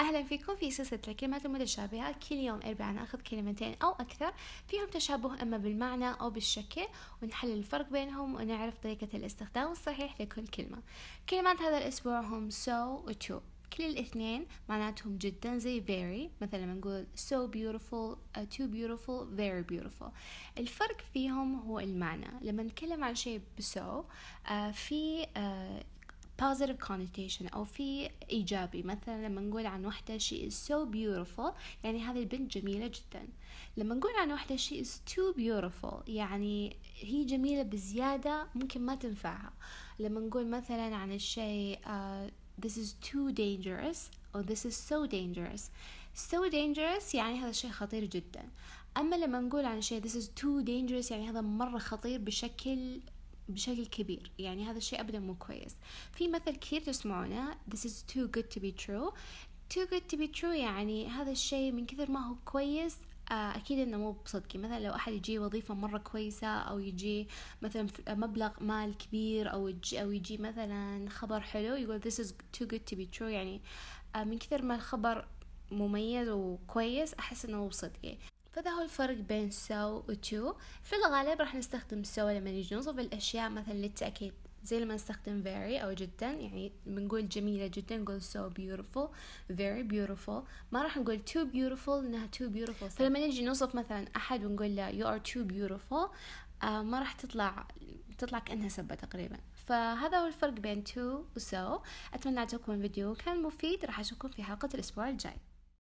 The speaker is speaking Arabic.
أهلا فيكم في سلسلة الكلمات المتشابهة. كل يوم أربعة ناخذ كلمتين أو أكثر فيهم تشابه إما بالمعنى أو بالشكل ونحلل الفرق بينهم ونعرف طريقة الاستخدام الصحيح لكل كلمة. كلمات هذا الأسبوع هم so و to. كل الاثنين معناتهم جدا زي very. مثلا لما نقول so beautiful uh, too beautiful very beautiful. الفرق فيهم هو المعنى. لما نتكلم عن شيء بسو uh, في uh, positive connotation أو في إيجابي. مثلا لما نقول عن وحدة she is so beautiful يعني هذه البنت جميلة جدا. لما نقول عن وحدة she is too beautiful يعني هي جميلة بزيادة ممكن ما تنفعها. لما نقول مثلا عن الشيء uh, this is too dangerous أو this is so dangerous. So dangerous يعني هذا الشيء خطير جدا. أما لما نقول عن شيء this is too dangerous يعني هذا مرة خطير بشكل بشكل كبير. يعني هذا الشيء أبدا مو كويس. في مثل كثير تسمعونه this is too good to be true. too good to be true يعني هذا الشيء من كثر ما هو كويس آه، أكيد إنه مو بصدقي. مثلا لو أحد يجي وظيفة مرة كويسة أو يجي مثلا مبلغ مال كبير أو يجي أو يجي مثلا خبر حلو يقول this is too good to be true يعني آه، من كثر ما الخبر مميز وكويس أحس إنه مو بصدقي. فده هو الفرق بين so و to في الغالب راح نستخدم so لما نيجي نوصف الأشياء مثلا للتأكيد زي لما نستخدم very أو جدا. يعني بنقول جميلة جدا نقول so beautiful very beautiful. ما راح نقول too beautiful إنها too beautiful. فلما نيجي نوصف مثلا أحد ونقول له you are too beautiful آه ما راح تطلع تطلع كأنها سبة تقريبا. فهذا هو الفرق بين to و so. أتمنى عجبكم الفيديو كان مفيد. راح أشوفكم في حلقة الأسبوع الجاي.